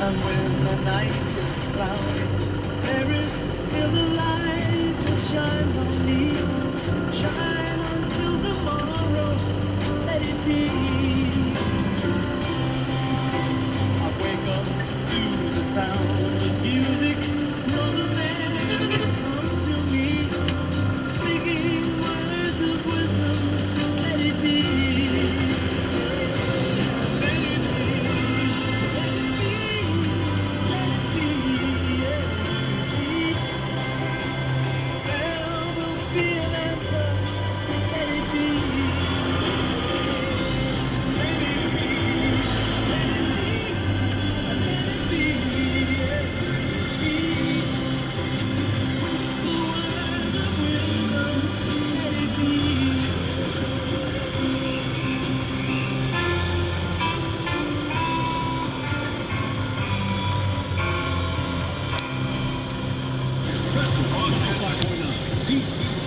and when the night is cloudy. peace.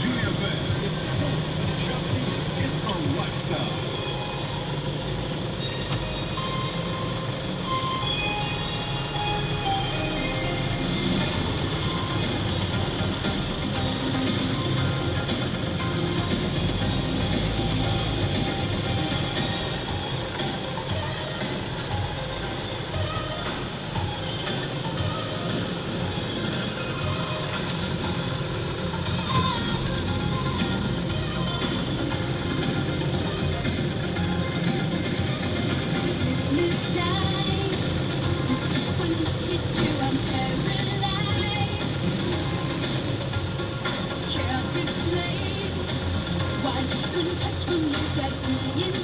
touch me, you